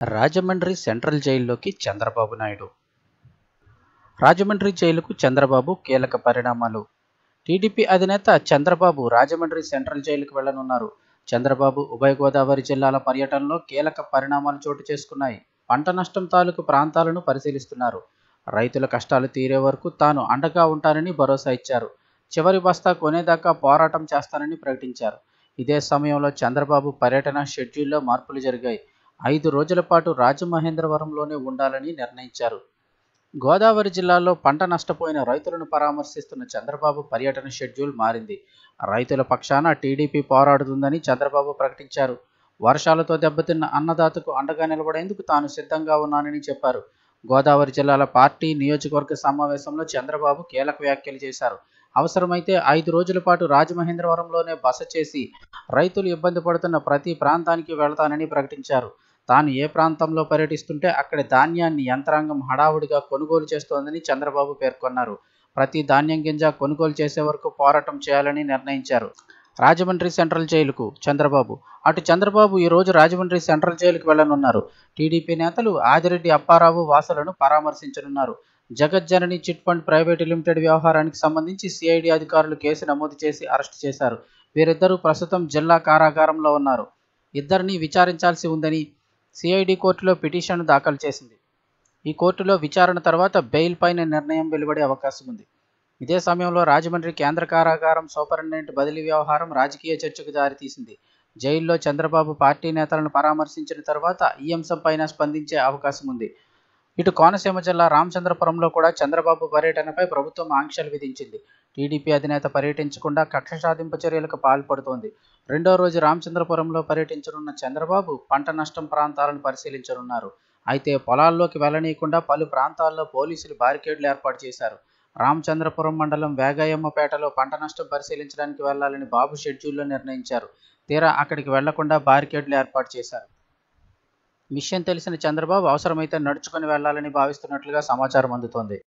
Rajahmundry central జైల్లోకి చంద్రబాబు నాయుడు. రాజమండ్రి జైలుకు చంద్రబాబు కీలక పరిణామాలు. టీడీపీ అధినేత చంద్రబాబు రాజమండ్రి సెంట్రల్ జైలుకు వెళ్ళనున్నారు. చంద్రబాబు ఉభయ గోదావరి జిల్లాల పర్యటనలో కీలక పరిణామాలు చోటు చేసుకున్నాయి. పంట నష్టం తాలూకు ప్రాంతాలను పరిశీలిస్తున్నారు. రైతుల కష్టాలు తీరే వరకు తాను అండగా ఉంటానని భరోసా ఇచ్చారు. చివరి బస్తా కొనేదాకా పోరాటం చేస్తానని ప్రకటించారు. ఇదే సమయంలో చంద్రబాబు పర్యటన షెడ్యూల్లో మార్పులు జరిగాయి. ఐదు రోజుల పాటు రాజమహేంద్రవరంలోనే ఉండాలని నిర్ణయించారు. గోదావరి జిల్లాలో పంట నష్టపోయిన రైతులను పరామర్శిస్తున్న చంద్రబాబు పర్యటన షెడ్యూల్ మారింది. రైతుల పక్షాన టీడీపీ పోరాడుతుందని చంద్రబాబు ప్రకటించారు. వర్షాలతో దెబ్బతిన్న అన్నదాతకు అండగా నిలబడేందుకు తాను సిద్ధంగా ఉన్నానని చెప్పారు. గోదావరి జిల్లాల పార్టీ నియోజకవర్గ సమావేశంలో చంద్రబాబు కీలక వ్యాఖ్యలు చేశారు. అవసరమైతే ఐదు రోజుల పాటు రాజమహేంద్రవరంలోనే బస చేసి రైతులు ఇబ్బంది పడుతున్న ప్రతి ప్రాంతానికి వెళతానని ప్రకటించారు. తాను ఏ ప్రాంతంలో పర్యటిస్తుంటే అక్కడి ధాన్యాన్ని యంత్రాంగం హడావుడిగా కొనుగోలు చేస్తోందని చంద్రబాబు పేర్కొన్నారు. ప్రతి ధాన్యం గింజ కొనుగోలు చేసే వరకు పోరాటం చేయాలని నిర్ణయించారు. రాజమండ్రి సెంట్రల్ జైలుకు చంద్రబాబు. అటు చంద్రబాబు ఈ రోజు రాజమండ్రి సెంట్రల్ జైలుకు వెళ్ళనున్నారు టీడీపీ నేతలు ఆదిరెడ్డి అప్పారావు వాసులను పరామర్శించనున్నారు. జగజ్జనని చిట్ ఫండ్ ప్రైవేట్ లిమిటెడ్ వ్యవహారానికి సంబంధించి సిఐడి అధికారులు కేసు నమోదు చేసి అరెస్ట్ చేశారు. వీరిద్దరూ ప్రస్తుతం జిల్లా కారాగారంలో ఉన్నారు. ఇద్దరిని విచారించాల్సి ఉందని సిఐడి కోర్టులో పిటిషన్ దాఖలు చేసింది. ఈ కోర్టులో విచారణ తర్వాత బెయిల్ పైన నిర్ణయం వెలువడే అవకాశం ఉంది. ఇదే సమయంలో రాజమండ్రి కేంద్ర కారాగారం సూపరింటెండెంట్ బదిలీ వ్యవహారం రాజకీయ చర్చకు దారితీసింది. జైల్లో చంద్రబాబు పార్టీ నేతలను పరామర్శించిన తర్వాత ఈ అంశంపైన స్పందించే అవకాశం ఉంది. ఇటు కోనసీమ జిల్లా రామచంద్రపురంలో కూడా చంద్రబాబు పర్యటనపై ప్రభుత్వం ఆంక్షలు విధించింది. టీడీపీ అధినేత పర్యటించకుండా కక్ష సాధింపు చర్యలకు పాల్పడుతోంది. రెండో రోజు రామచంద్రపురంలో పర్యటించనున్న చంద్రబాబు పంట నష్టం ప్రాంతాలను పరిశీలించనున్నారు. అయితే పొలాల్లోకి వెళ్ళనీయకుండా పలు ప్రాంతాల్లో పోలీసులు బారికేడ్లు ఏర్పాటు చేశారు. రామచంద్రపురం మండలం వేగాయమ్మపేటలో పంట నష్టం పరిశీలించడానికి వెళ్ళాలని బాబు షెడ్యూల్లో నిర్ణయించారు. తీరా అక్కడికి వెళ్ళకుండా బారికేడ్లు ఏర్పాటు చేశారు. విషయం తెలిసిన చంద్రబాబు అవసరమైతే నడుచుకుని వెళ్ళాలని భావిస్తున్నట్లుగా సమాచారం అందుతోంది.